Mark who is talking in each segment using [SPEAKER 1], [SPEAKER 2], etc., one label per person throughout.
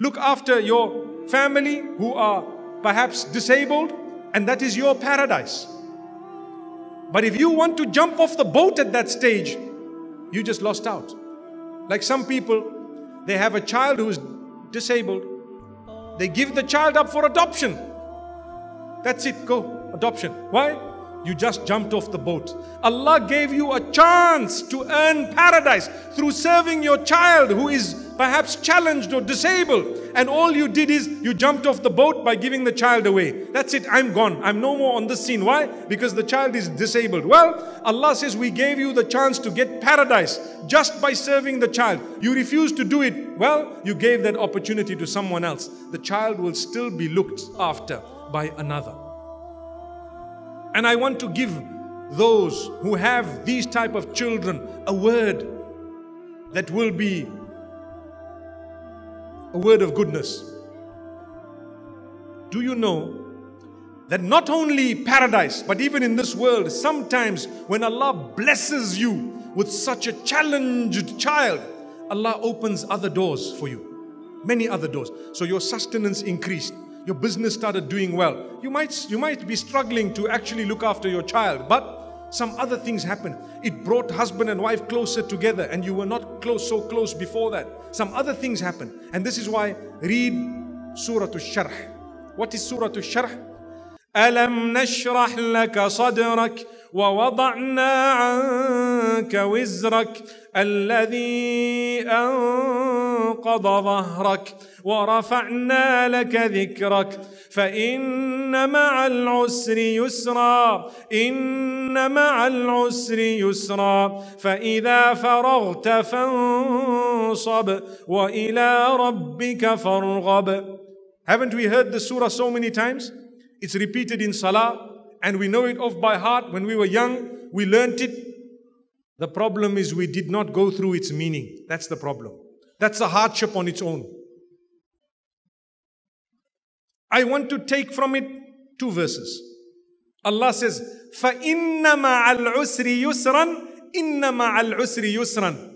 [SPEAKER 1] Look after your family who are perhaps disabled, and that is your paradise. But if you want to jump off the boat at that stage, you just lost out. Like some people, they have a child who is disabled, they give the child up for adoption. That's it, go, adoption. Why? You just jumped off the boat. Allah gave you a chance to earn paradise through serving your child who is perhaps challenged or disabled. And all you did is you jumped off the boat by giving the child away. That's it, I'm gone. I'm no more on the scene. Why? Because the child is disabled. Well, Allah says, We gave you the chance to get paradise just by serving the child. You refused to do it. Well, you gave that opportunity to someone else. The child will still be looked after by another. And I want to give those who have these type of children a word that will be a word of goodness. Do you know that not only paradise, but even in this world, sometimes when Allah blesses you with such a challenged child, Allah opens other doors for you, many other doors. So your sustenance increased your business started doing well. You might, you might be struggling to actually look after your child, but some other things happened. It brought husband and wife closer together, and you were not close so close before that. Some other things happened, and this is why read Surah Al-Sharh. What is Surah Al-Sharh? ألم نشرح لك صدرك ووضعنا عنك وزرك الذي أنقض ظهرك ورفعنا لك ذكرك فإن مع العسر يسرا إن مع العسر يسرا فإذا فرغت فانصب وإلى ربك فارغب Haven't we heard the surah so many times? It's repeated in salah and we know it off by heart. When we were young, we learnt it. The problem is we did not go through its meaning. That's the problem. That's a hardship on its own. I want to take from it two verses. Allah says, فَإِنَّ مَعَ الْعُسْرِ يُسْرًا إِنَّ مَعَ الْعُسْرِ يُسْرًا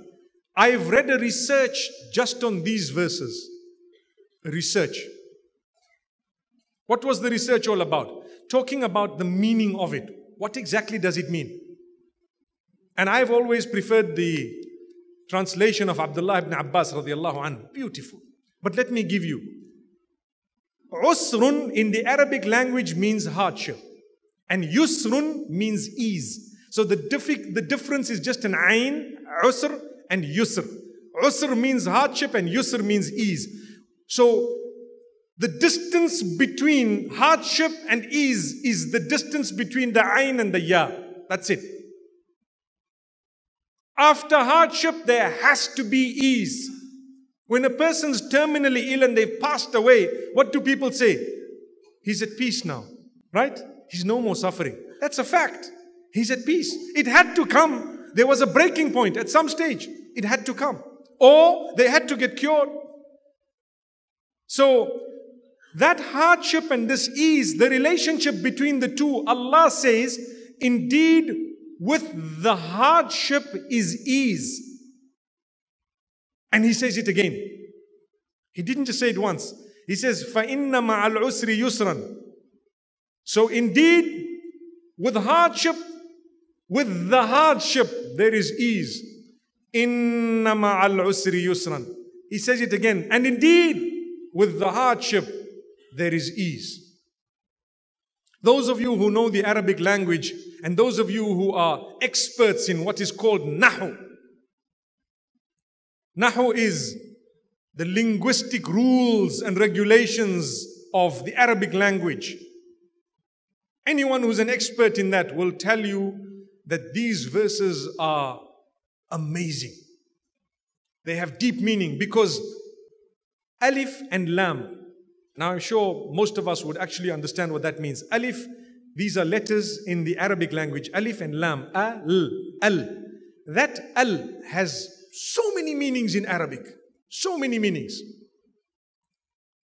[SPEAKER 1] I've read a research just on these verses. Research. What was the research all about? Talking about the meaning of it. What exactly does it mean? And I've always preferred the translation of Abdullah ibn Abbas radiallahu anhu. Beautiful. But let me give you Usrun in the Arabic language means hardship. And yusrun means ease. So the, diffi- the difference is just an ayn, usr, and yusr. Usr means hardship and yusr means ease. So the distance between hardship and ease is the distance between the ayn and the ya. That's it. After hardship, there has to be ease. When a person's terminally ill and they've passed away, what do people say? He's at peace now, right? He's no more suffering. That's a fact. He's at peace. It had to come. There was a breaking point at some stage. It had to come. Or they had to get cured. So, that hardship and this ease, the relationship between the two, Allah says, indeed, with the hardship is ease. And he says it again. He didn't just say it once. He says, فَإِنَّ مَعَ الْعُسْرِ يُسْرًا So indeed, with hardship, with the hardship, there is ease. إِنَّ مَعَ الْعُسْرِ يُسْرًا He says it again. And indeed, with the hardship, there is ease. Those of you who know the Arabic language and those of you who are experts in what is called nahu, Nahu is the linguistic rules and regulations of the Arabic language. Anyone who's an expert in that will tell you that these verses are amazing. They have deep meaning because Alif and Lam. Now I'm sure most of us would actually understand what that means. Alif, these are letters in the Arabic language. Alif and Lam. Al, al. That al has so many meanings in Arabic. So many meanings.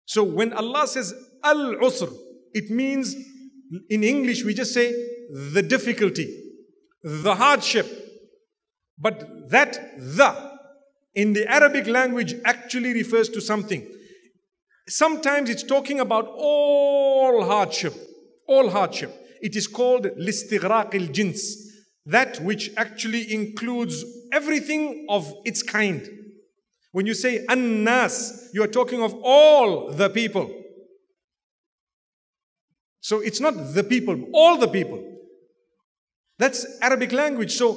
[SPEAKER 1] So when Allah says al usr, it means in English we just say the difficulty, the hardship. But that the in the Arabic language actually refers to something. Sometimes it's talking about all hardship, all hardship. It is called listighraq al-jins, that which actually includes everything of its kind. When you say annas, you are talking of all the people. So it's not the people, all the people. That's Arabic language. So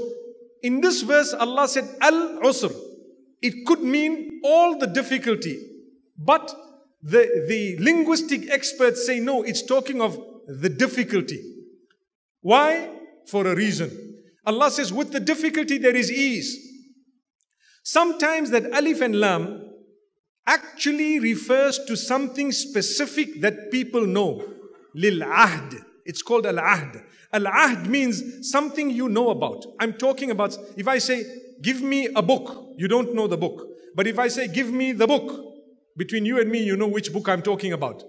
[SPEAKER 1] in this verse, Allah said al usr. It could mean all the difficulty. But the, the linguistic experts say no, it's talking of the difficulty. Why? For a reason. Allah says, with the difficulty there is ease. Sometimes that alif and lam actually refers to something specific that people know. Lil ahd. It's called al ahd. Al ahd means something you know about. I'm talking about, if I say, give me a book, you don't know the book. But if I say, give me the book, between you and me, you know which book I'm talking about.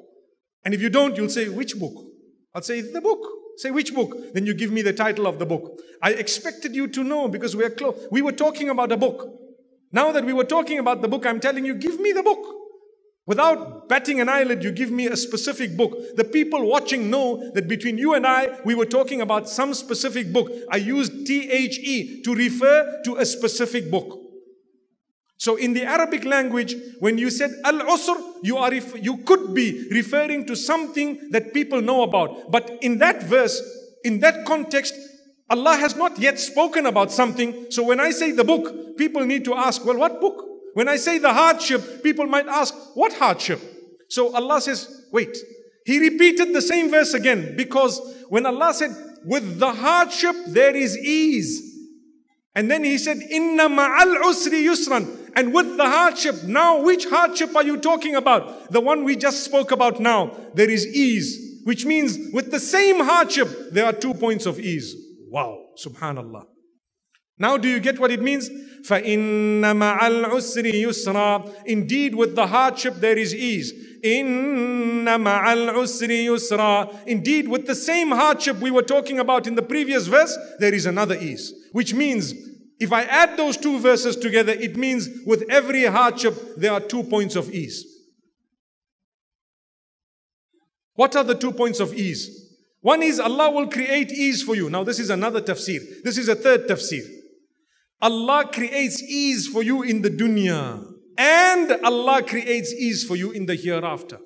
[SPEAKER 1] And if you don't, you'll say, which book? I'll say, the book. Say, which book? Then you give me the title of the book. I expected you to know because we're close. We were talking about a book. Now that we were talking about the book, I'm telling you, give me the book. Without batting an eyelid, you give me a specific book. The people watching know that between you and I, we were talking about some specific book. I used T-H-E to refer to a specific book. So in the Arabic language, when you said al-usr, you are you could be referring to something that people know about. But in that verse, in that context, Allah has not yet spoken about something. So when I say the book, people need to ask, well, what book? When I say the hardship, people might ask, what hardship? So Allah says, wait. He repeated the same verse again because when Allah said, with the hardship there is ease. And then He said, Inna ma'al usri yusran And with the hardship, now which hardship are you talking about? The one we just spoke about now. There is ease, which means with the same hardship, there are two points of ease. Wow, subhanallah. Now do you get what it means? فَإِنَّ مَعَ الْعُسْرِ يُسْرًا Indeed, with the hardship there is ease. إِنَّ مَعَ الْعُسْرِ يُسْرًا Indeed, with the same hardship we were talking about in the previous verse, there is another ease. Which means, if I add those two verses together, it means with every hardship there are two points of ease. What are the two points of ease? One is Allah will create ease for you. Now, this is another tafsir. This is a third tafsir. Allah creates ease for you in the dunya, and Allah creates ease for you in the hereafter.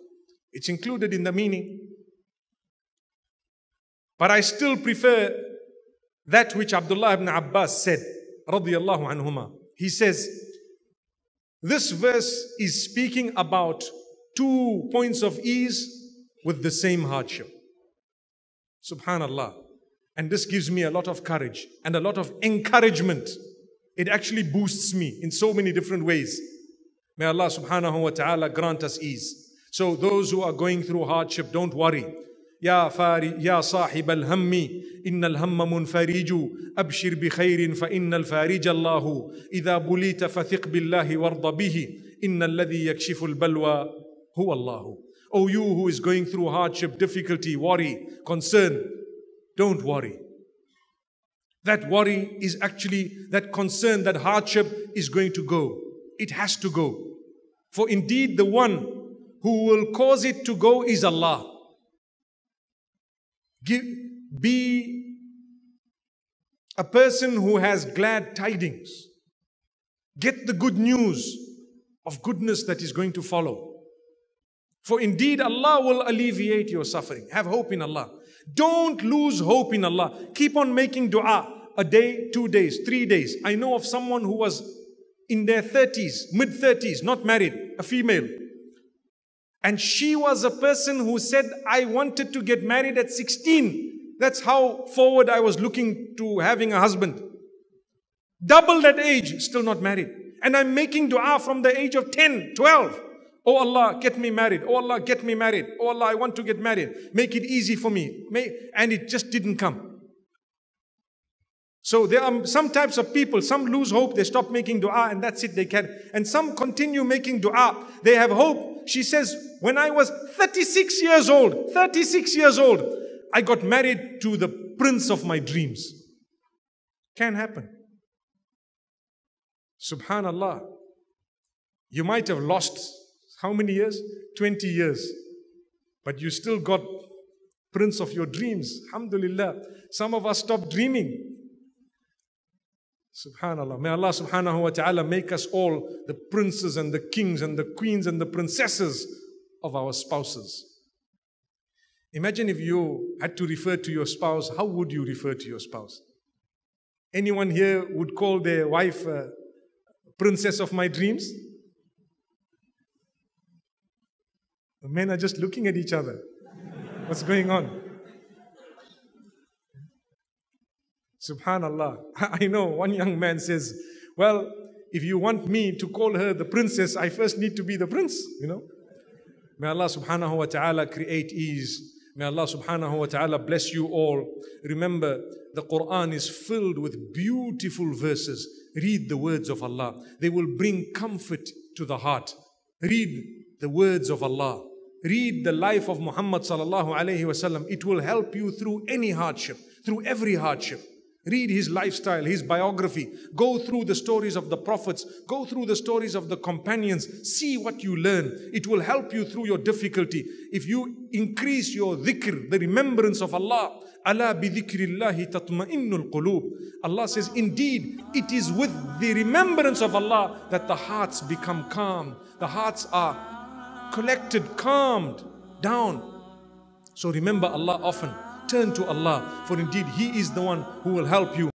[SPEAKER 1] It's included in the meaning. But I still prefer that which Abdullah ibn Abbas said, radiyallahu anhuma. He says, this verse is speaking about two points of ease with the same hardship. Subhanallah. And this gives me a lot of courage and a lot of encouragement. It actually boosts me in so many different ways. May Allah subhanahu wa ta'ala grant us ease. So those who are going through hardship, don't worry. يا فاري يا صاحب الهم إن الهم منفرج أبشر بخير فإن الفارج الله إذا بليت فثق بالله وارض به إن الذي يكشف البلوى هو الله Oh, you who is going through hardship, difficulty, worry, concern, don't worry. That worry is actually that concern, that hardship is going to go. It has to go. For indeed, the one who will cause it to go is Allah. Give, be a person who has glad tidings. Get the good news of goodness that is going to follow. For indeed, Allah will alleviate your suffering. Have hope in Allah. Don't lose hope in Allah. Keep on making dua. A day, two days, three days. I know of someone who was in their 30s, mid 30s, not married, a female. And she was a person who said, I wanted to get married at 16. That's how forward I was looking to having a husband. Double that age, still not married. And I'm making dua from the age of 10, 12. Oh Allah, get me married. Oh Allah, get me married. Oh Allah, I want to get married. Make it easy for me. And it just didn't come. So there are some types of people, some lose hope, they stop making dua and that's it, they can. And some continue making dua. They have hope. She says, when I was 36 years old, 36 years old, I got married to the prince of my dreams. Can happen. Subhanallah. You might have lost How many years? 20 years. But you still got prince of your dreams. Alhamdulillah. Some of us stop dreaming. Subhanallah. May Allah subhanahu wa ta'ala make us all the princes and the kings and the queens and the princesses of our spouses. Imagine if you had to refer to your spouse, how would you refer to your spouse? Anyone here would call their wife uh, princess of my dreams? The men are just looking at each other. What's going on? Subhanallah. I know one young man says, Well, if you want me to call her the princess, I first need to be the prince, you know. May Allah subhanahu wa ta'ala create ease. May Allah subhanahu wa ta'ala bless you all. Remember, the Quran is filled with beautiful verses. Read the words of Allah. They will bring comfort to the heart. Read the words of Allah. Read the life of Muhammad sallallahu alayhi wasallam. It will help you through any hardship, through every hardship. Read his lifestyle, his biography. Go through the stories of the prophets. Go through the stories of the companions. See what you learn. It will help you through your difficulty. If you increase your dhikr, the remembrance of Allah, Ala bidhikrillahi tatma'innul qulub. Allah says, indeed, it is with the remembrance of Allah that the hearts become calm. The hearts are collected, calmed down. So remember Allah often. Turn to Allah, for indeed He is the one who will help you.